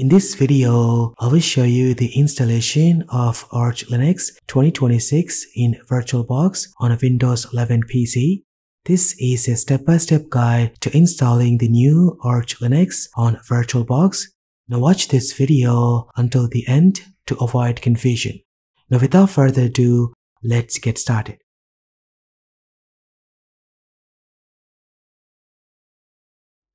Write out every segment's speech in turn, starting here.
In this video, I will show you the installation of Arch Linux 2026 in VirtualBox on a Windows 11 PC. This is a step-by-step -step guide to installing the new Arch Linux on VirtualBox. Now watch this video until the end to avoid confusion. Now without further ado, let's get started.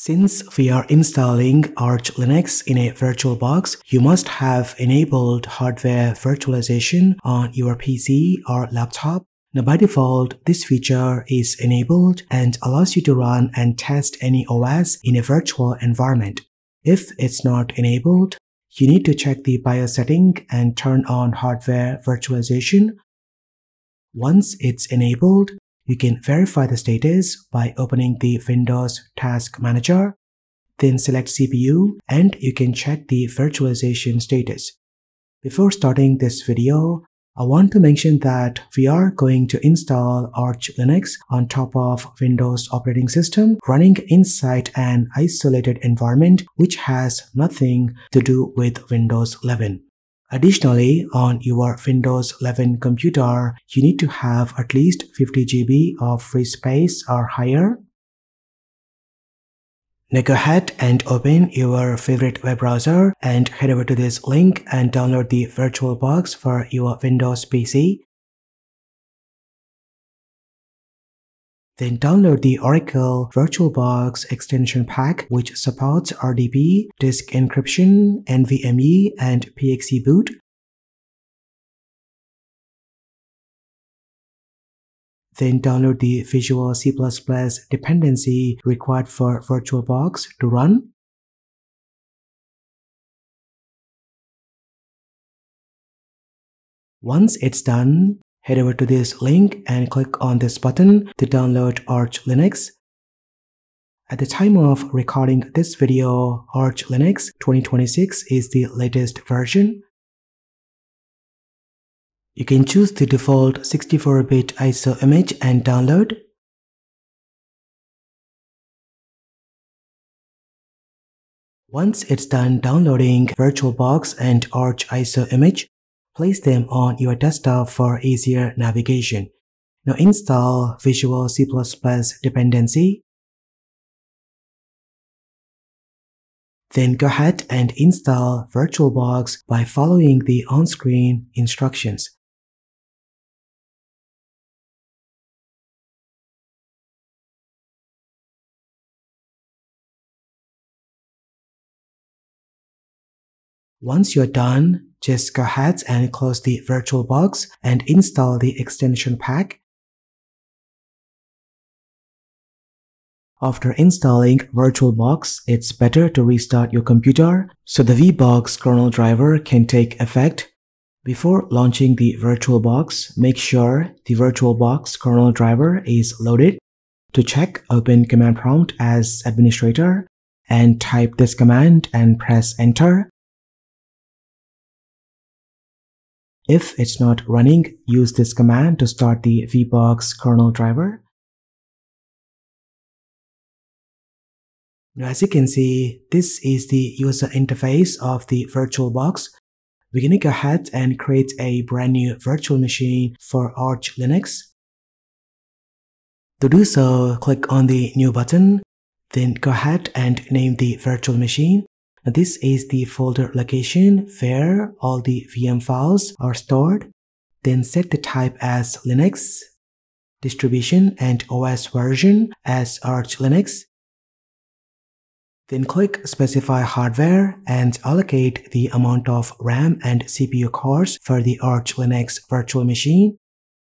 Since we are installing Arch Linux in a VirtualBox, you must have enabled hardware virtualization on your PC or laptop. Now by default, this feature is enabled and allows you to run and test any OS in a virtual environment. If it's not enabled, you need to check the BIOS setting and turn on hardware virtualization. Once it's enabled, you can verify the status by opening the Windows Task Manager, then select CPU and you can check the virtualization status. Before starting this video, I want to mention that we are going to install Arch Linux on top of Windows operating system running inside an isolated environment which has nothing to do with Windows 11. Additionally, on your Windows 11 computer, you need to have at least 50 GB of free space or higher. Now go ahead and open your favorite web browser and head over to this link and download the VirtualBox for your Windows PC. Then download the Oracle VirtualBox extension pack which supports RDP, disk encryption, NVMe, and PXE boot. Then download the Visual C++ dependency required for VirtualBox to run. Once it's done, head over to this link and click on this button to download Arch Linux. At the time of recording this video, Arch Linux 2026 is the latest version. You can choose the default 64-bit ISO image and download. Once it's done downloading VirtualBox and Arch ISO image, Place them on your desktop for easier navigation. Now install Visual C++ dependency. Then go ahead and install VirtualBox by following the on-screen instructions. Once you're done, just go ahead and close the VirtualBox and install the extension pack. After installing VirtualBox, it's better to restart your computer so the VBox kernel driver can take effect. Before launching the VirtualBox, make sure the VirtualBox kernel driver is loaded. To check, open command prompt as administrator and type this command and press enter. If it's not running, use this command to start the VBox kernel driver. Now as you can see, this is the user interface of the VirtualBox. We're going to go ahead and create a brand new virtual machine for Arch Linux. To do so, click on the New button, then go ahead and name the virtual machine. This is the folder location where all the VM files are stored. Then set the type as Linux, distribution and OS version as Arch Linux. Then click specify hardware and allocate the amount of RAM and CPU cores for the Arch Linux virtual machine.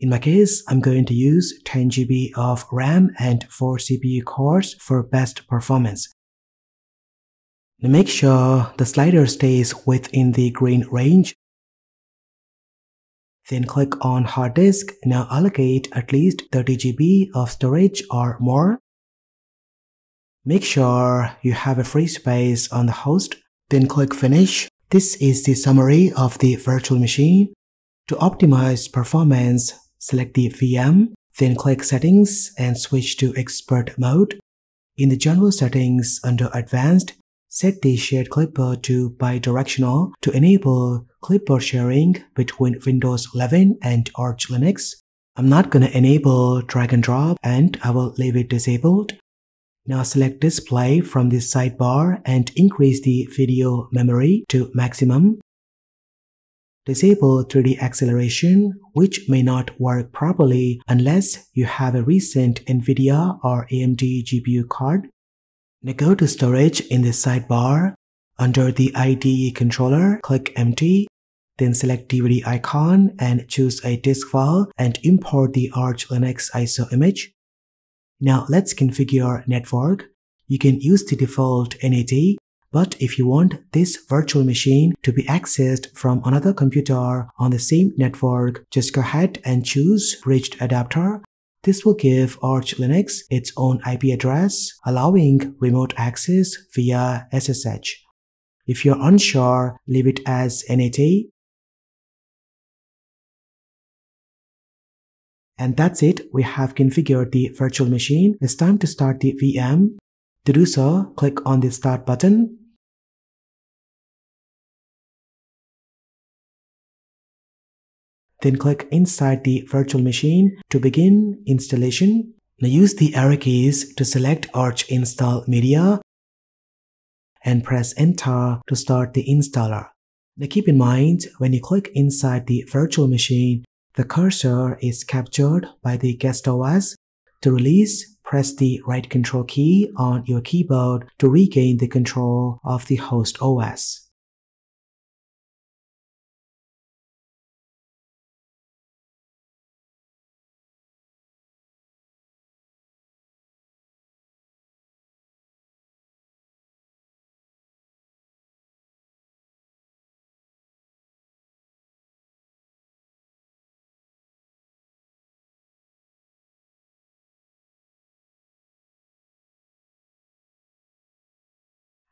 In my case, I'm going to use 10 GB of RAM and 4 CPU cores for best performance. Make sure the slider stays within the green range. Then click on hard disk. Now allocate at least 30 GB of storage or more. Make sure you have a free space on the host. Then click finish. This is the summary of the virtual machine. To optimize performance, select the VM, then click settings and switch to expert mode. In the general settings under advanced, Set the shared clipboard to bidirectional to enable clipboard sharing between Windows 11 and Arch Linux. I'm not going to enable drag and drop and I will leave it disabled. Now select display from the sidebar and increase the video memory to maximum. Disable 3D acceleration, which may not work properly unless you have a recent NVIDIA or AMD GPU card. Now go to storage in the sidebar. Under the IDE controller, click empty. Then select DVD icon and choose a disk file and import the Arch Linux ISO image. Now let's configure network. You can use the default NAT, but if you want this virtual machine to be accessed from another computer on the same network, just go ahead and choose bridged adapter this will give Arch Linux its own IP address, allowing remote access via SSH. If you're unsure, leave it as NAT. And that's it, we have configured the virtual machine. It's time to start the VM. To do so, click on the Start button Then click inside the virtual machine to begin installation. Now use the arrow keys to select Arch Install Media and press Enter to start the installer. Now keep in mind, when you click inside the virtual machine, the cursor is captured by the guest OS. To release, press the right control key on your keyboard to regain the control of the host OS.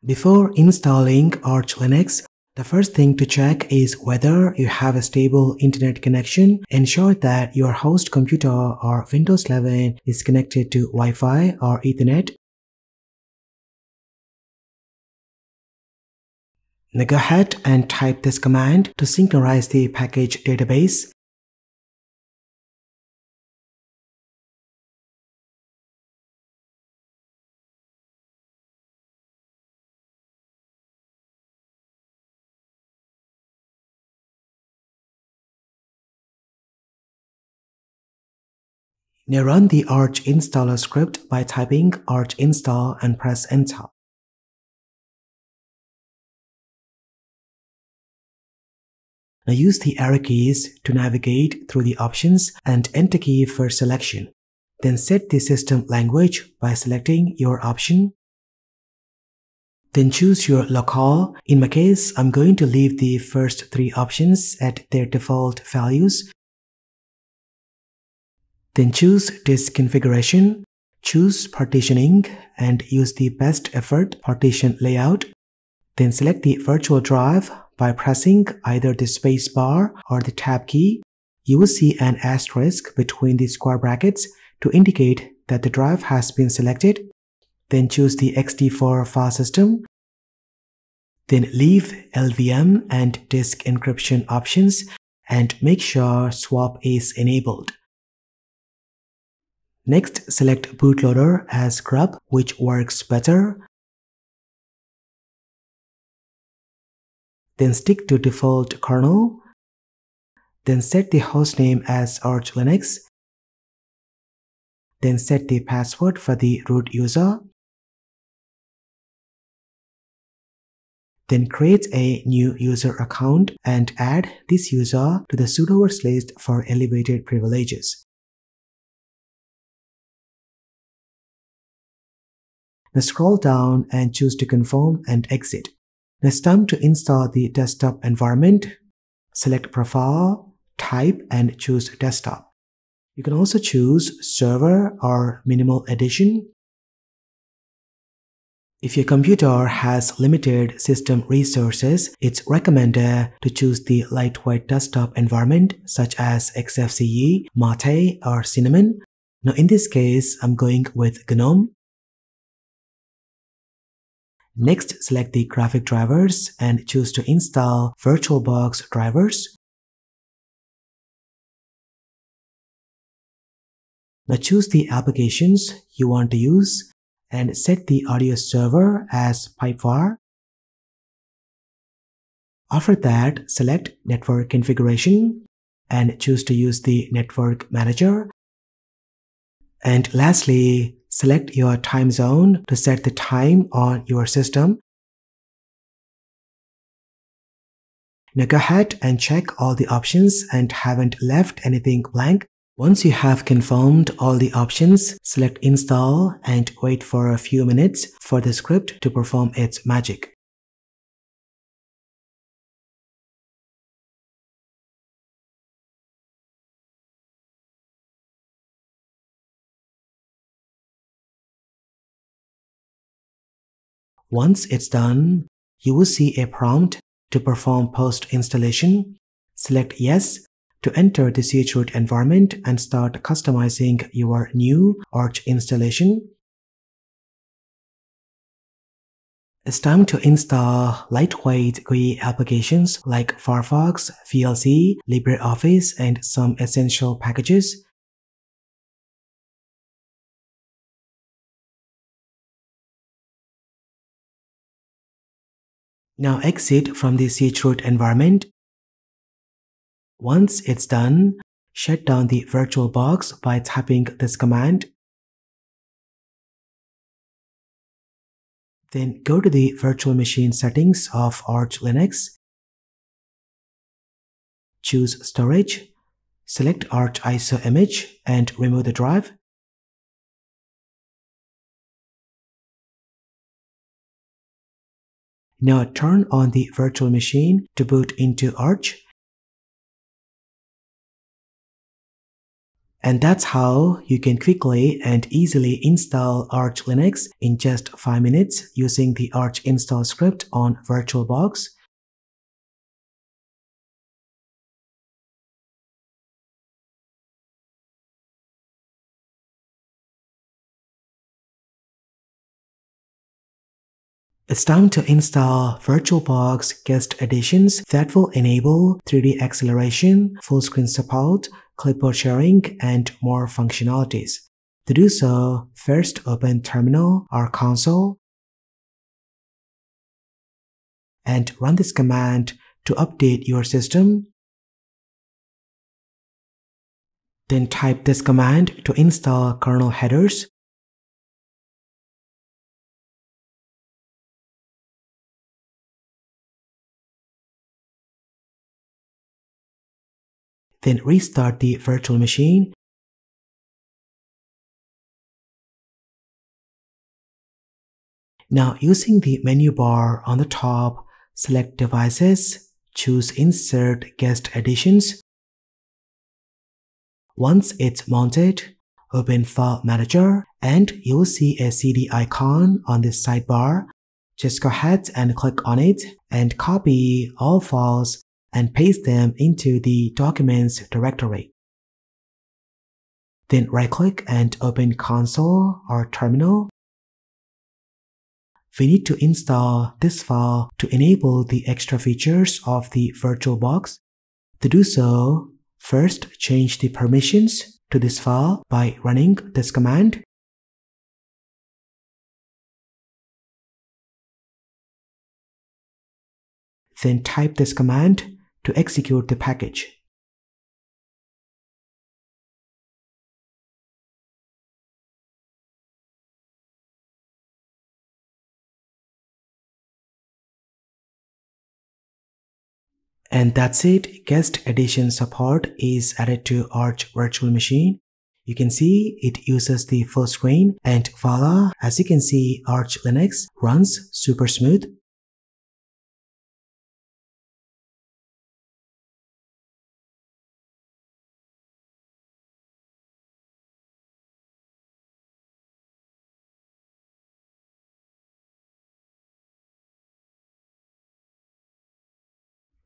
Before installing Arch Linux, the first thing to check is whether you have a stable internet connection. Ensure that your host computer or Windows 11 is connected to Wi-Fi or Ethernet. Now go ahead and type this command to synchronize the package database. Now run the Arch installer script by typing arch install and press enter. Now use the arrow keys to navigate through the options and enter key for selection. Then set the system language by selecting your option. Then choose your locale. In my case, I'm going to leave the first three options at their default values then choose disk configuration, choose partitioning and use the best effort partition layout. Then select the virtual drive by pressing either the space bar or the tab key. You will see an asterisk between the square brackets to indicate that the drive has been selected. Then choose the ext4 file system. Then leave LVM and disk encryption options and make sure swap is enabled. Next, select bootloader as grub, which works better. Then stick to default kernel. Then set the hostname as Arch Linux. Then set the password for the root user. Then create a new user account and add this user to the sudoers list for elevated privileges. Now scroll down and choose to confirm and exit. Now it's time to install the desktop environment. Select Profile, Type and choose Desktop. You can also choose Server or Minimal Edition. If your computer has limited system resources, it's recommended to choose the lightweight desktop environment such as XFCE, Mate, or Cinnamon. Now in this case, I'm going with GNOME. Next, select the graphic drivers and choose to install VirtualBox drivers. Now choose the applications you want to use and set the audio server as Pipewire. After that, select Network Configuration and choose to use the Network Manager. And lastly, select your time zone to set the time on your system. Now go ahead and check all the options and haven't left anything blank. Once you have confirmed all the options, select install and wait for a few minutes for the script to perform its magic. Once it's done, you will see a prompt to perform post installation. Select yes to enter the chroot environment and start customizing your new Arch installation. It's time to install lightweight GUI applications like Firefox, VLC, LibreOffice, and some essential packages. Now exit from the chroot environment. Once it's done, shut down the VirtualBox by tapping this command. Then go to the virtual machine settings of Arch Linux. Choose Storage, select Arch ISO image and remove the drive. Now turn on the virtual machine to boot into Arch. And that's how you can quickly and easily install Arch Linux in just 5 minutes using the Arch install script on VirtualBox. It's time to install VirtualBox guest additions that will enable 3D acceleration, full screen support, clipboard sharing, and more functionalities. To do so, first open Terminal or Console and run this command to update your system. Then type this command to install kernel headers then restart the virtual machine. Now using the menu bar on the top, select Devices, choose Insert Guest Additions. Once it's mounted, open File Manager and you'll see a CD icon on this sidebar. Just go ahead and click on it and copy all files and paste them into the Documents directory. Then right-click and open Console or Terminal. We need to install this file to enable the extra features of the VirtualBox. To do so, first change the permissions to this file by running this command then type this command to execute the package. And that's it. Guest addition support is added to Arch Virtual Machine. You can see it uses the full screen and voila, as you can see, Arch Linux runs super smooth.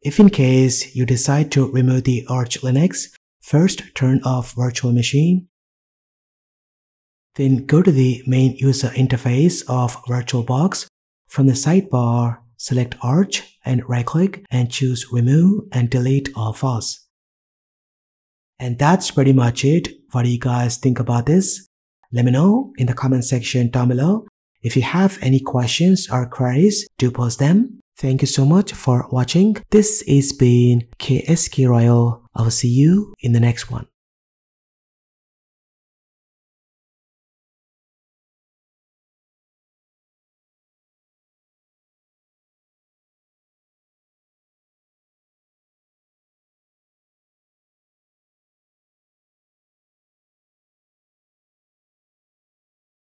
If in case you decide to remove the Arch Linux, first turn off virtual machine. Then go to the main user interface of VirtualBox. From the sidebar, select Arch and right click and choose remove and delete all files. And that's pretty much it. What do you guys think about this? Let me know in the comment section down below. If you have any questions or queries, do post them. Thank you so much for watching. This is been KSK Royal. I will see you in the next one.